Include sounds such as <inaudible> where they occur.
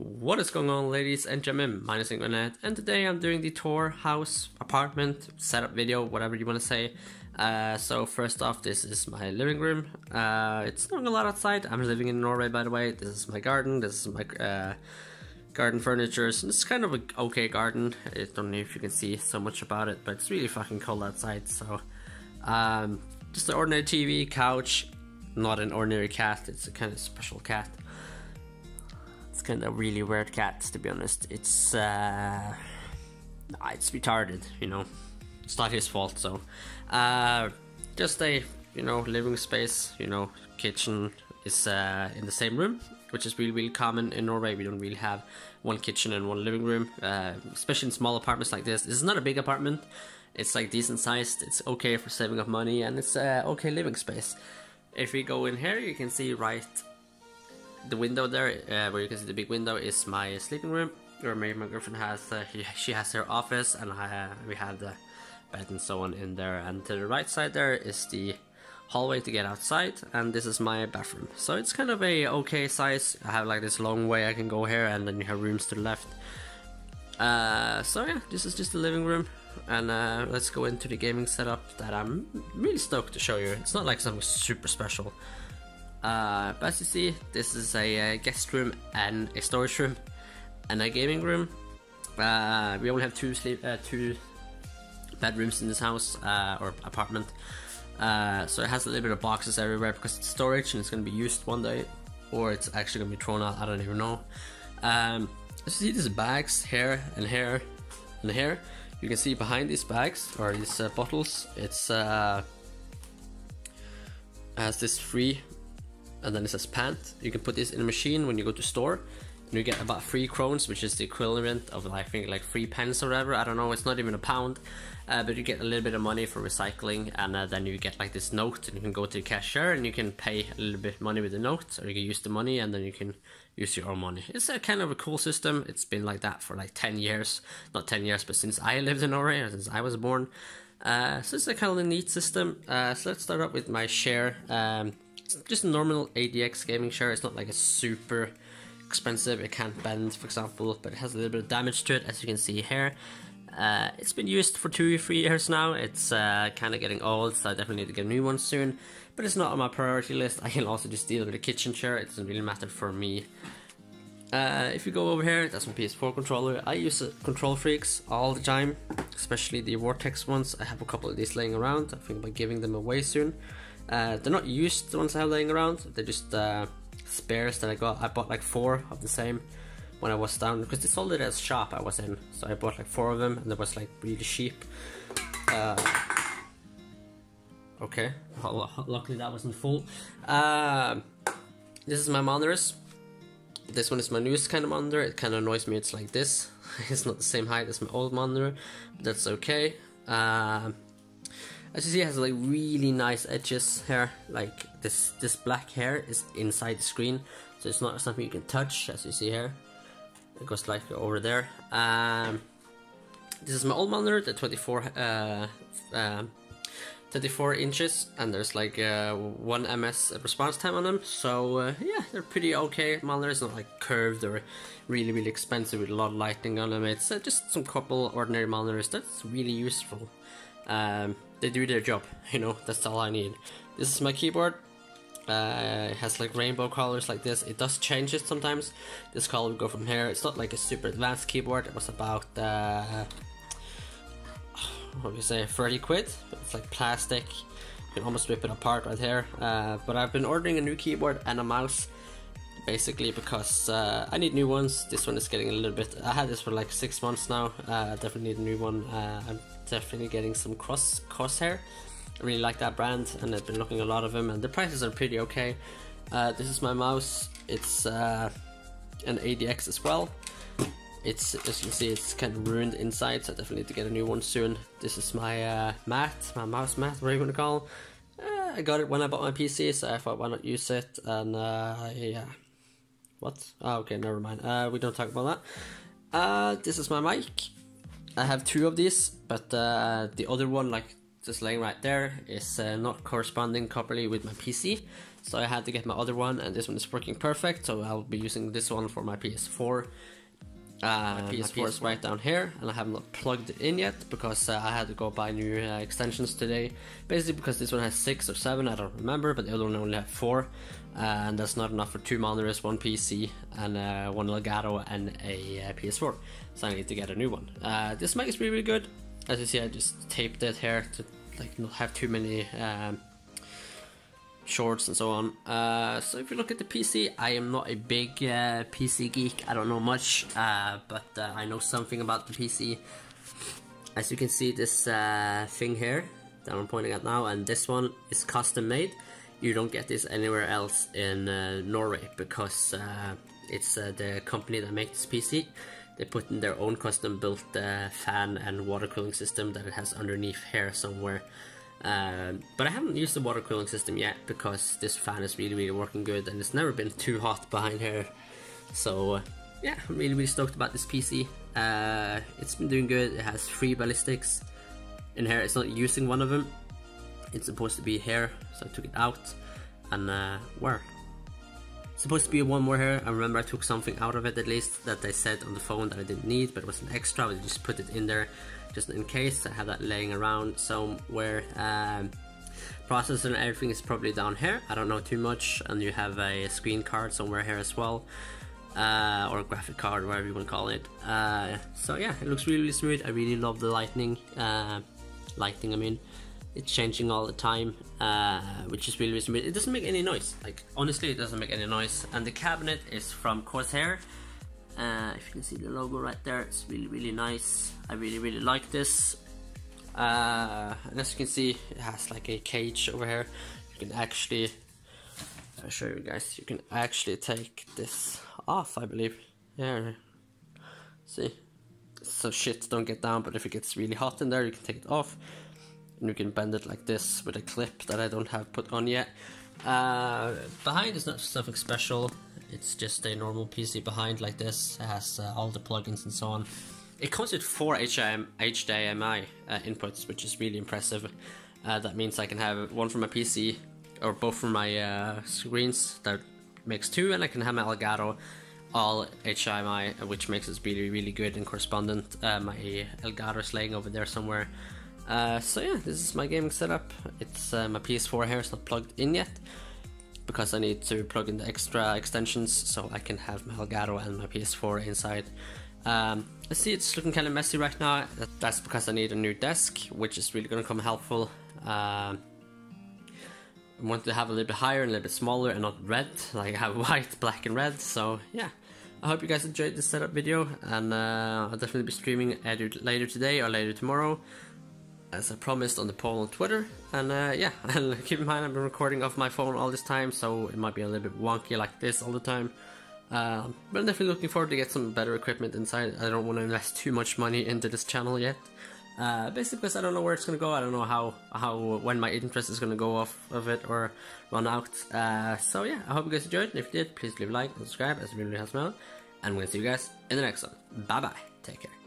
What is going on, ladies and gentlemen? My name is Ingrid, and today I'm doing the tour, house, apartment, setup video, whatever you want to say. Uh, so first off, this is my living room. Uh, it's not a lot outside. I'm living in Norway, by the way. This is my garden. This is my uh, garden furniture. It's kind of an okay garden. I don't know if you can see so much about it, but it's really fucking cold outside. So um, just an ordinary TV, couch, not an ordinary cat. It's a kind of special cat. Kind of really weird cat, to be honest. It's uh, it's retarded, you know. It's not his fault, so uh, just a you know living space, you know, kitchen is uh, in the same room, which is really really common in Norway. We don't really have one kitchen and one living room, uh, especially in small apartments like this. This is not a big apartment. It's like decent sized. It's okay for saving up money, and it's uh, okay living space. If we go in here, you can see right the window there, uh, where you can see the big window, is my sleeping room. Where my, my girlfriend has, uh, she has her office, and I, uh, we have the bed and so on in there. And to the right side there is the hallway to get outside, and this is my bathroom. So it's kind of a okay size. I have like this long way I can go here, and then you have rooms to the left. Uh, so yeah, this is just the living room, and uh, let's go into the gaming setup that I'm really stoked to show you. It's not like something super special. Uh, but as you see, this is a, a, guest room and a storage room and a gaming room. Uh, we only have two sleep, uh, two bedrooms in this house uh, or apartment, uh, so it has a little bit of boxes everywhere because it's storage and it's going to be used one day, or it's actually going to be thrown out. I don't even know. Um, as you see, these bags here and here and here. You can see behind these bags or these uh, bottles, it's has this free and then it says pant. You can put this in a machine when you go to store and you get about three krones, which is the equivalent of I think like three pence or whatever. I don't know. It's not even a pound, uh, but you get a little bit of money for recycling, and uh, then you get like this note, and you can go to the cashier and you can pay a little bit money with the note, or you can use the money and then you can use your own money. It's a kind of a cool system. It's been like that for like ten years, not ten years, but since I lived in Norway, since I was born. Uh, so it's a kind of a neat system. Uh, so let's start up with my share. Um, just a normal ADX gaming chair. It's not like a super expensive. It can't bend, for example, but it has a little bit of damage to it, as you can see here. Uh, it's been used for two or three years now. It's uh, kind of getting old, so I definitely need to get a new one soon. But it's not on my priority list. I can also just deal with a kitchen chair. It doesn't really matter for me. Uh, if you go over here, that's my PS4 controller. I use KontrolFreeks all the time, especially the Vortex ones. I have a couple of these laying around. I think about giving them away soon. Uh, they're not used, the ones I have laying around. They're just uh, spares that I got. I bought like four of the same when I was down because they sold it as shop I was in. So I bought like four of them, and they was like really cheap. Uh, okay, luckily that wasn't full. Uh, this is my monitors. This one is my newest kind of monitor. It kind of annoys me. It's like this. <laughs> it's not the same height as my old monitor, that's okay. Uh, as you see, it has like really nice edges here. Like this, this black hair is inside the screen, so it's not something you can touch. As you see here, it goes like over there. Um, this is my old monitor, the 24, uh, uh, 34 inches, and there's like uh, one ms response time on them. So uh, yeah, they're pretty okay monitors. Not like curved or really really expensive with a lot of lighting on them. It's uh, just some couple ordinary monitors that's really useful. Um, they do their job, <laughs> you know, that's all I need. This is my keyboard. Uh, it has like rainbow colors like this. It does change it sometimes. This color will go from here. It's not like a super advanced keyboard. It was about, uh, what do you say, 30 quid. It's like plastic. You can almost rip it apart right here. Uh, but I've been ordering a new keyboard and a mouse basically because uh, I need new ones. This one is getting a little bit. I had this for like six months now. Uh, I definitely need a new one. Uh, I'm definitely getting some cross Corsair. I really like that brand, and I've been looking a lot of them, and the prices are pretty okay. Uh, this is my mouse. It's uh, an ADX as well. It's as you can see, it's kind of ruined inside, so I definitely need to get a new one soon. This is my uh, mat, my mouse mat, whatever you want to call. I got it when I bought my PC, so I thought why not use it, and uh, yeah. What? Oh, okay, never mind. Uh, we don't talk about that. Uh, this is my mic. I have two of these, but uh, the other one, like just laying right there, is uh, not corresponding properly with my PC. so I had to get my other one, and this one is working perfect. So I'll be using this one for my PS4. Uh, my PS4, PS4 is right down here, and I have not plugged it in yet because uh, I had to go buy new uh, extensions today. Basically, because this one has six or seven, I don't remember, but the other one only had four, uh, and that's not enough for two monitors, one PC, and uh, one Elgato, and a uh, PS4. So I need to get a new one. this mic is really, really good. As you see, I just taped it here to like not have too many. Um, shorts and so on. Uh, so if you look at the PC, I am not a big uh, PC geek. I don't know much, uh, but uh, I know something about the PC. As you can see, this uh, thing here that I'm pointing at now, and this one is custom made. You don't get this anywhere else in uh, Norway because it's the company that makes this PC. They put in their own custom built fan and water cooling system that it has underneath here somewhere. Um, but I haven't used the water cooling system yet because this fan is really, really working good and it's never been <laughs> too hot behind here. So, uh, yeah, I'm really, really stoked about this PC. Uh, it's been doing good. It has three Ballistix in here. It's not using one of them. It's supposed to be here, so I took it out. And uh, where? Supposed to be one more here. I remember I took something out of it at least that they said on the phone that I didn't need, but it was an extra. I just put it in there just in case. I have that laying around somewhere. Um, processor and everything is probably down here. I don't know too much. And you have a screen card somewhere here as well. Uh, or a graphic card, whatever you want to call it. Uh, so yeah, it looks really, really smooth. I really love the lightning. Uh, lighting, I mean. It's changing all the time, uh, which is really, really. It doesn't make any noise. Like, honestly, it doesn't make any noise. And the cabinet is from Corsair. Uh, if you can see the logo right there, it's really, really nice. I really, really like this. Uh, and as you can see, it has like a cage over here. You can actually, I'll show you guys, you can actually take this off, I believe. Yeah, see? So shit don't get down, but if it gets really hot in there, you can take it off. You can bend it like this with a clip that I don't have put on yet. Uh, behind is not something special. It's just a normal PC behind like this. It has uh, all the plugins and so on. It comes with four HDMI, HDMI uh, inputs, which is really impressive. Uh, that means I can have one for my PC or both for my uh, screens. That makes two, and I can have my Elgato all HDMI, which makes it really, really good and correspondent. Uh, my Elgato is laying over there somewhere. Uh, so yeah, this is my gaming setup. It's my PS4 here, it's not plugged in yet because I need to plug in the extra extensions so I can have my Elgato and my PS4 inside. Um, I see it's looking kind of messy right now. That's because I need a new desk, which is really going to come helpful. Um, I want to have a little bit higher and a little bit smaller and not red, <laughs> like I have white, black and red. So yeah, I hope you guys enjoyed this setup video and uh, I'll definitely be streaming later today or later tomorrow as I promised on the poll on Twitter. And uh, yeah, <laughs> and keep in mind I've been recording off my phone all this time, so it might be a little bit wonky like this all the time. Uh, but I'm definitely looking forward to get some better equipment inside. I don't want to invest too much money into this channel yet. Uh, basically because I don't know where it's gonna go. I don't know how how when my interest is gonna go off of it or run out. Uh, so yeah, I hope you guys enjoyed. And if you did, please leave a like and subscribe as it really helps me out. And we'll see you guys in the next one. Bye bye. Take care.